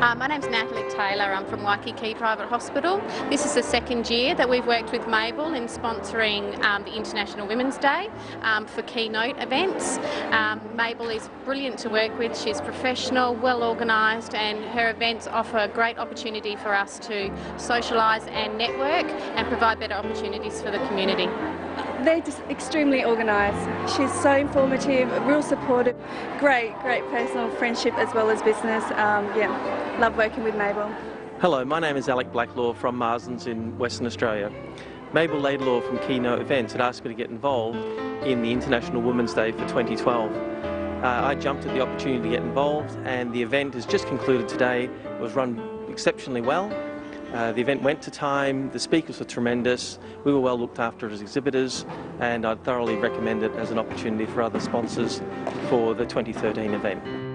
Uh, my name's Natalie Taylor. I'm from Waikiki Private Hospital. This is the second year that we've worked with Mabel in sponsoring um, the International Women's Day um, for keynote events. Um, Mabel is brilliant to work with. She's professional, well organised, and her events offer a great opportunity for us to socialise and network and provide better opportunities for the community. They're just extremely organised. She's so informative, real supportive, great, great personal friendship as well as business. Um, yeah, love working with Mabel. Hello, my name is Alec Blacklaw from Marsden's in Western Australia. Mabel Laidlaw from Keynote Events had asked me to get involved in the International Women's Day for 2012. Uh, I jumped at the opportunity to get involved and the event has just concluded today. It was run exceptionally well uh, the event went to time, the speakers were tremendous, we were well looked after as exhibitors, and I'd thoroughly recommend it as an opportunity for other sponsors for the 2013 event.